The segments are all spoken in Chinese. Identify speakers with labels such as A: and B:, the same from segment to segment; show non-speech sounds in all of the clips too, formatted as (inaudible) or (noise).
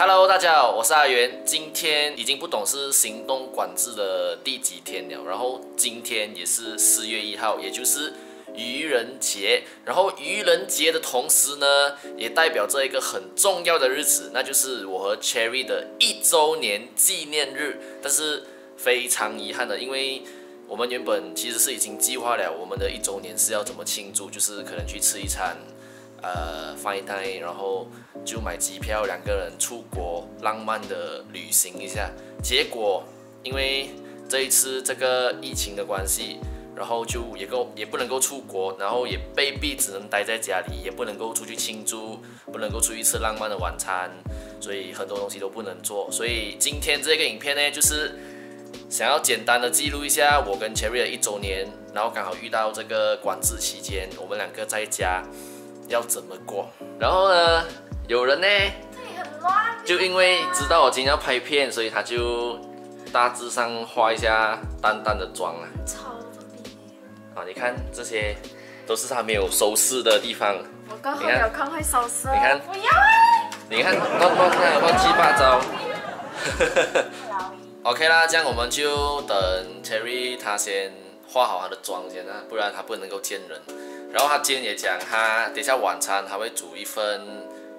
A: Hello，大家好，我是阿元。今天已经不懂是行动管制的第几天了，然后今天也是四月一号，也就是愚人节。然后愚人节的同时呢，也代表着一个很重要的日子，那就是我和 Cherry 的一周年纪念日。但是非常遗憾的，因为我们原本其实是已经计划了我们的一周年是要怎么庆祝，就是可能去吃一餐。呃，放一单，然后就买机票，两个人出国浪漫的旅行一下。结果因为这一次这个疫情的关系，然后就也够也不能够出国，然后也被逼只能待在家里，也不能够出去庆祝，不能够出去吃浪漫的晚餐，所以很多东西都不能做。所以今天这个影片呢，就是想要简单的记录一下我跟 Cherry 的一周年，然后刚好遇到这个管制期间，我们两个在家。要怎么过？然后呢？有人呢？就因为知道我今天要拍片，所以他就大致上画一下淡淡的妆啊。
B: 超级。
A: 啊，你看这些都是他没有收拾的地方。
B: 我刚好有空会收拾。
A: 你看。
B: 不要啊！
A: 你看乱乱看乱七八糟。OK 啦，这样我们就等 Terry 他先化好他的妆先啊，不然他不能够见人。然后他今天也讲，他等一下晚餐他会煮一份，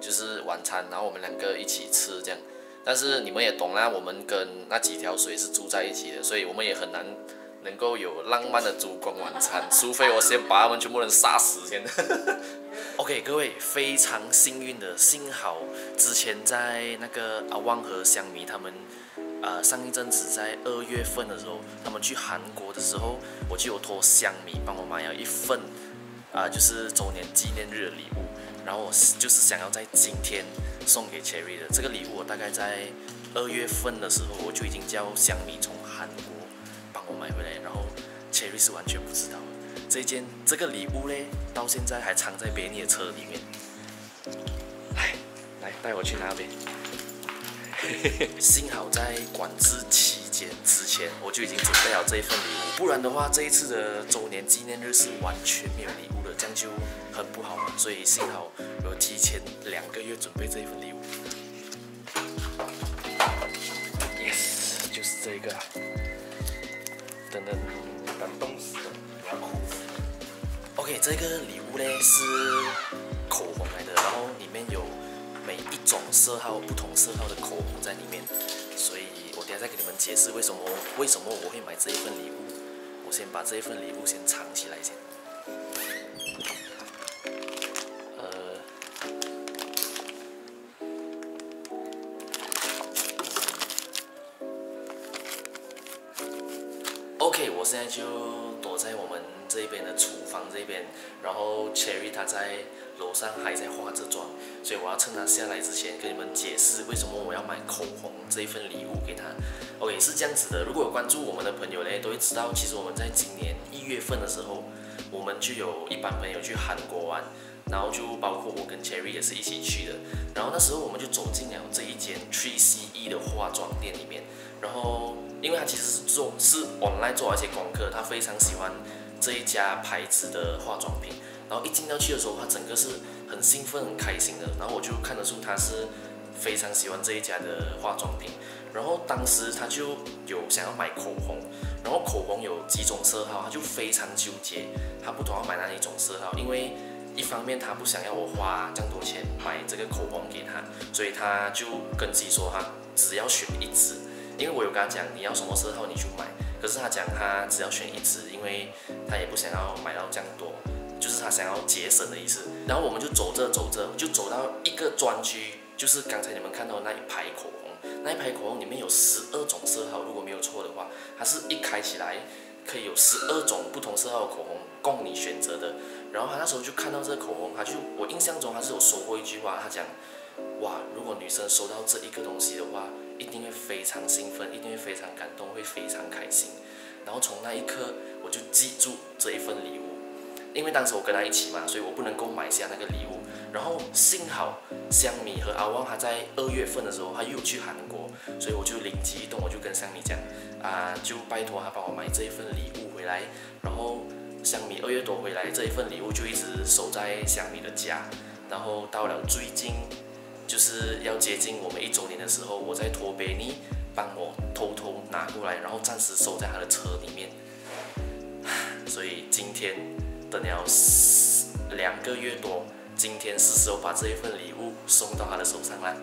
A: 就是晚餐，然后我们两个一起吃这样。但是你们也懂啦，我们跟那几条水是住在一起的，所以我们也很难能够有浪漫的烛光晚餐，除非我先把他们全部人杀死先。OK，各位非常幸运的，幸好之前在那个阿旺和香米他们，呃上一阵子在二月份的时候，他们去韩国的时候，我就有托香米帮我买了一份。啊，就是周年纪念日的礼物，然后我就是想要在今天送给 Cherry 的这个礼物，我大概在二月份的时候我就已经叫香米从韩国帮我买回来，然后 Cherry 是完全不知道这件这个礼物嘞，到现在还藏在别人的车里面。来，来带我去拿呗。(laughs) 幸好在管制期之前，我就已经准备好这一份礼物，不然的话，这一次的周年纪念日是完全没有礼物的，这样就很不好嘛。所以幸好我提前两个月准备这一份礼物。Yes，就是这个。等等，感动死了，要哭。OK，这个礼物呢是口红来的，然后里面有。每一种色号、不同色号的口红在里面，所以等下再给你们解释为什么为什么我会买这一份礼物。我先把这一份礼物先藏起来先。呃，OK，我现在就躲在我们这边的厨房这边，然后 Cherry 他在。楼上还在化着妆，所以我要趁他下来之前跟你们解释为什么我要买口红这一份礼物给他。OK，是这样子的，如果有关注我们的朋友呢，都会知道，其实我们在今年一月份的时候，我们就有一班朋友去韩国玩，然后就包括我跟 Cherry 也是一起去的。然后那时候我们就走进了这一间 Three CE 的化妆店里面，然后因为他其实是做是 online 做一些功课，他非常喜欢这一家牌子的化妆品。然后一进到去的时候，他整个是很兴奋、很开心的。然后我就看得出他是非常喜欢这一家的化妆品。然后当时他就有想要买口红，然后口红有几种色号，他就非常纠结，他不懂要买哪一种色号。因为一方面他不想要我花这么多钱买这个口红给他，所以他就跟自己说他只要选一支。因为我有跟他讲你要什么色号你就买，可是他讲他只要选一支，因为他也不想要买到这样多。就是他想要节省的意思，然后我们就走着走着，就走到一个专区，就是刚才你们看到的那一排口红，那一排口红里面有十二种色号，如果没有错的话，它是一开起来可以有十二种不同色号的口红供你选择的。然后他那时候就看到这个口红，他就我印象中他是有说过一句话，他讲，哇，如果女生收到这一个东西的话，一定会非常兴奋，一定会非常感动，会非常开心。然后从那一刻，我就记住这一份礼物。因为当时我跟他一起嘛，所以我不能够买下那个礼物。然后幸好香米和阿旺他在二月份的时候他又去韩国，所以我就灵机一动，我就跟香米讲啊，就拜托他帮我买这一份礼物回来。然后香米二月多回来，这一份礼物就一直守在香米的家。然后到了最近就是要接近我们一周年的时候，我在托贝尼帮我偷偷拿过来，然后暂时收在他的车里面。所以今天等了两个月多，今天是时候把这一份礼物送到他的手上了。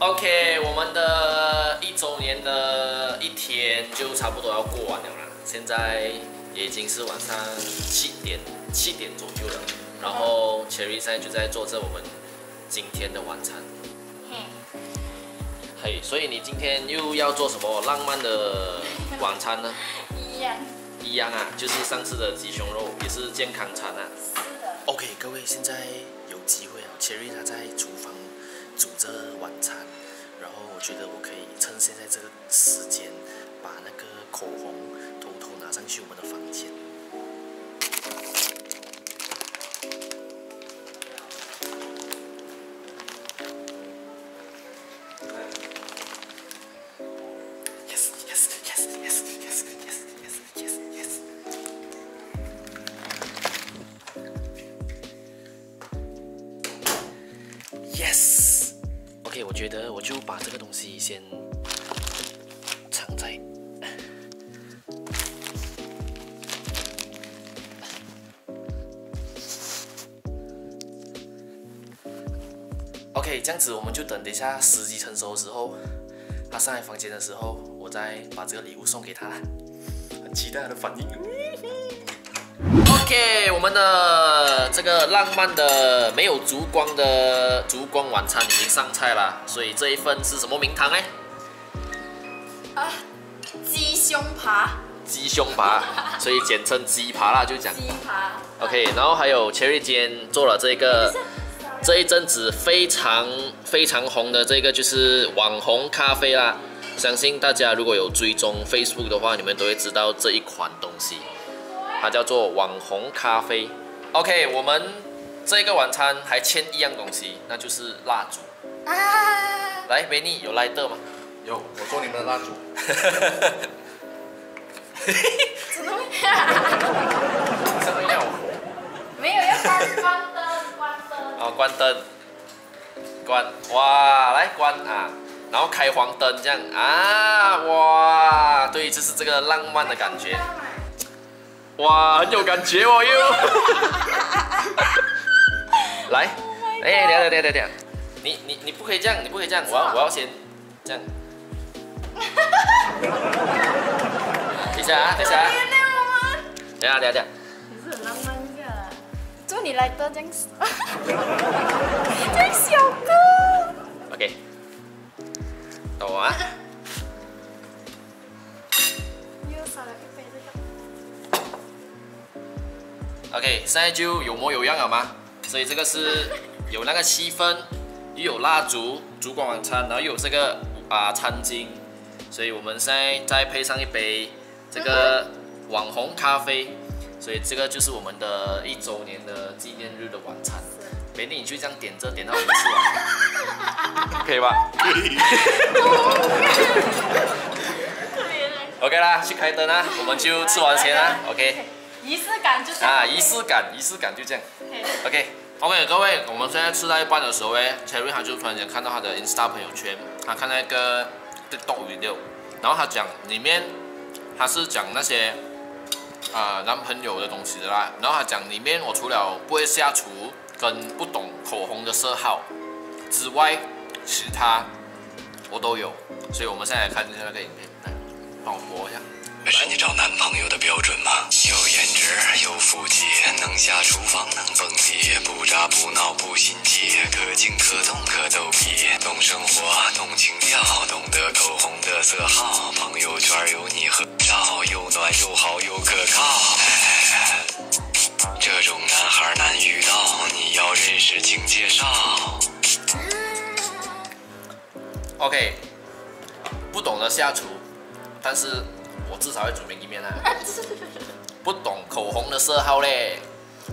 A: OK，我们的一周年的一天就差不多要过完了啦。现在也已经是晚上七点七点左右了，然后 Cherry 现在就在做着我们今天的晚餐。
B: 嘿，
A: 嘿，所以你今天又要做什么浪漫的晚餐呢？(laughs)
B: 一样。
A: 一样啊，就是上次的鸡胸肉，也是健康餐啊。OK，各位现在有机会啊，Cherry 他在厨房煮着晚餐，然后我觉得我可以趁现在这个时间，把那个口红偷偷拿上去我们的房间。我觉得我就把这个东西先藏在。OK，这样子我们就等等一下时机成熟的时候，他上来房间的时候，我再把这个礼物送给他。很期待他的反应。(laughs) OK，我们的这个浪漫的没有烛光的烛光晚餐已经上菜了，所以这一份是什么名堂呢？
B: 啊，鸡胸扒，
A: 鸡胸扒，(laughs) 所以简称鸡扒啦，就讲。
B: 鸡扒。
A: OK，然后还有 Cherry 今天做了这个这一阵子非常非常红的这个就是网红咖啡啦。相信大家如果有追踪 Facebook 的话，你们都会知道这一款东西，它叫做网红咖啡。OK，我们这个晚餐还欠一样东西，那就是蜡烛。
B: 啊，
A: 来，美妮有来的吗？
C: 有，我做你们的蜡烛。(laughs)
B: 怎么会？
A: 这个要火。
B: 没有要关关灯，关灯。
A: 哦，关灯，关，哇，来关啊，然后开黄灯这样啊，哇，对，就是这个浪漫的感觉，哇，很有感觉哦又。(laughs) (laughs) 来，哎，等下等下等下等下，你你你不可以这样，你不可以这样，我要我要先这样。(laughs) 等一下啊，等一下啊。等一下等一下等一下。
B: 你是很浪漫的。祝你来得这样，
A: 现在就有模有样了吗？所以这个是有那个气氛，又有蜡烛、烛光晚餐，然后又有这个啊餐巾，所以我们现在再配上一杯这个网红咖啡，所以这个就是我们的一周年的纪念日的晚餐。美丽，你就这样点着，点到我们吃完，(laughs) 可以吧 (laughs)
B: 可怜 (laughs) 人。
A: ？OK 啦，去开灯啦，我们就吃完先啦。OK，
B: 仪式感就是
A: 啊，仪式感，仪式感就这样。
B: 嘿
A: OK OK，各位，我们现在吃到一半的时候，哎，Cherry 他就突然间看到他的 Insta 朋友圈，他看那个 TikTok video，然后他讲里面他是讲那些啊、男朋友的东西的啦，然后他讲里面我除了不会下厨跟不懂口红的色号之外，其他我都有，所以我们现在来看一下那个影片，来帮我播一下。
D: 这是你找男朋友的标准吗？有颜值，有腹肌，能下厨房，能蹦迪，不渣不闹不心机，可静可动可逗比，懂生活，懂情调，懂得口红的色号，朋友圈有你合照，又暖又好又可靠。这种男孩难遇到，你要认识请介绍。
A: OK，不懂得下厨，但是我至少会煮面一面啦。(laughs) 不懂口红的色号嘞，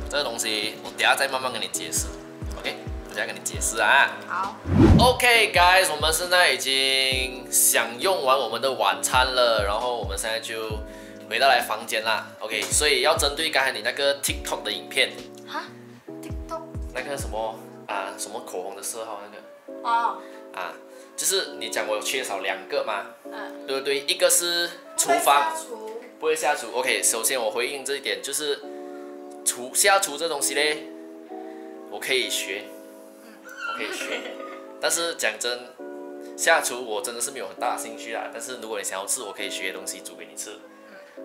A: 这个东西我等下再慢慢跟你解释。OK，我等下跟你解释啊。
B: 好
A: ，OK，guys，、我们现在已经享用完我们的晚餐了，然后我们现在就回到来房间啦。OK，所以要针对刚才你那个 TikTok 的影片，
B: 哈，TikTok，
A: 那个什么啊，什么口红的色号那个。
B: 哦，
A: 啊，就是你讲我缺少两个嘛，
B: 嗯，
A: 对不对？一个是厨房不会下厨，OK。首先我回应这一点就是厨下厨这东西嘞，我可以学，我可以学，(laughs) 但是讲真，下厨我真的是没有很大的兴趣啦。但是如果你想要吃，我可以学东西煮给你吃。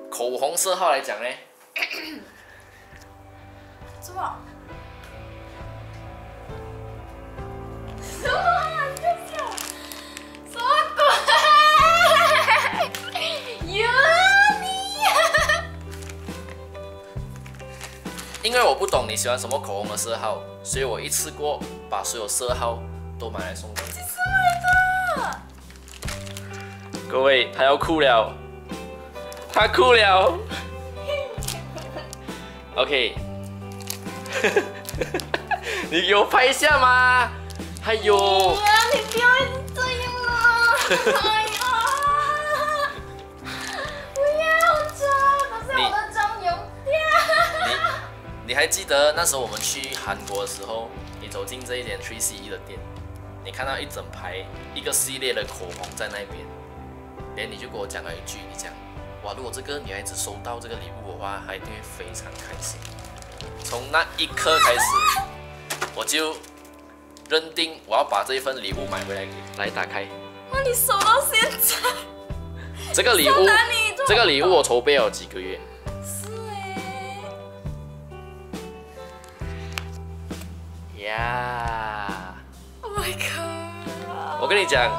A: 口红色号来讲呢，(coughs)
B: 什么？什 (laughs) 么
A: 因为我不懂你喜欢什么口红的色号，所以我一次过把所有色号都买来送给你。各位，他要哭了，他哭了。OK，你给我拍一下嘛！还有，
B: 你不要这样了！
A: 还记得那时候我们去韩国的时候，你走进这一间 Three C E 的店，你看到一整排一个系列的口红在那边，连你就跟我讲了一句，你讲，哇，如果这个女孩子收到这个礼物的话，她一定会非常开心。从那一刻开始，我就认定我要把这一份礼物买回来给你。来打开
B: 那你守到现在？
A: 这个礼物这个礼物我筹备了几个月。呀、
B: Oh my god！
A: 我跟你讲，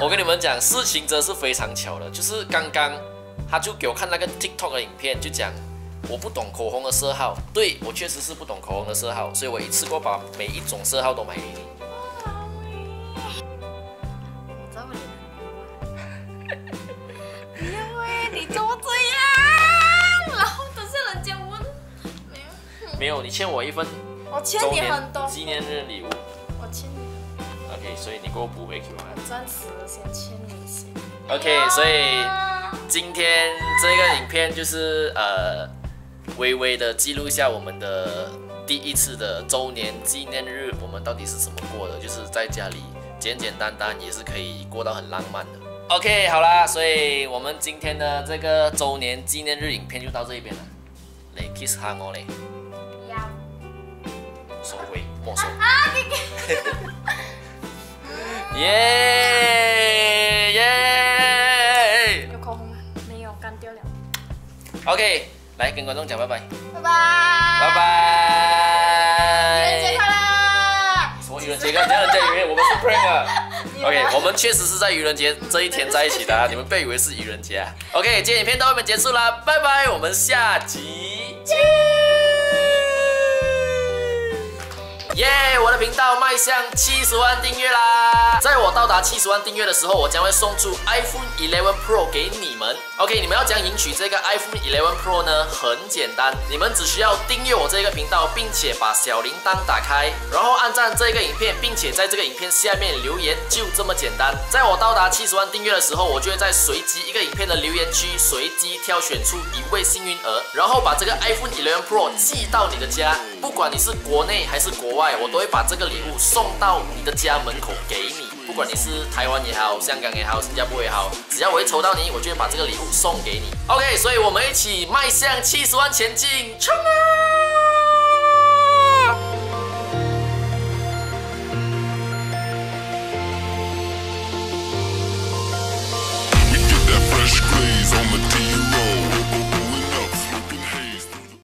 A: 我跟你们讲，事情真是非常巧的，就是刚刚他就给我看那个 TikTok 的影片，就讲我不懂口红的色号，对我确实是不懂口红的色号，所以我一次过把每一种色号都买给你。
B: 没有，
A: 你欠我一份
B: 我欠你很多，
A: 纪念日礼物
B: 我欠你
A: ，，OK，所以你给我补回去嘛。
B: 我暂时先欠你先。
A: OK，所以今天这个影片就是呃，微微的记录一下我们的第一次的周年纪念日，我们到底是怎么过的，就是在家里简简单单也是可以过到很浪漫的。OK，好啦，所以我们今天的这个周年纪念日影片就到这一边了。来 kiss 下我嘞，
B: 要
A: 收回没收。
B: 啊，(laughs) 给给。
A: 耶耶
B: 有口红吗？没有，干掉了。
A: ！OK，来跟观众讲拜拜，
B: 拜拜。
A: 拜拜。
B: 愚人节快乐！
A: 什么愚人节？跟人家以为我们是 prank (laughs) 啊。OK，我们确实是在愚人节这一天在一起的、啊，(laughs) 你们不要以为是愚人节啊。OK，今天影片到这边结束啦，拜拜，我们下集见。耶我的频道迈向七十万订阅啦！在我到达七十万订阅的时候，我将会送出 iPhone 11 Pro 给你们。OK，你们要怎样赢取这个 iPhone 11 Pro 呢？很简单，你们只需要订阅我这个频道，并且把小铃铛打开，然后按赞这个影片，并且在这个影片下面留言，就这么简单。在我到达七十万订阅的时候，我就会在随机一个影片的留言区随机挑选出一位幸运儿，然后把这个 iPhone 11 Pro 寄到你的家。不管你是国内还是国外，我都会把这个礼物送到你的家门口给你不管你是台湾也好香港也好新加坡也好只要我一抽到你我就会把这个礼物送给你。Ok 所以我们一起迈向七十万前进冲啊！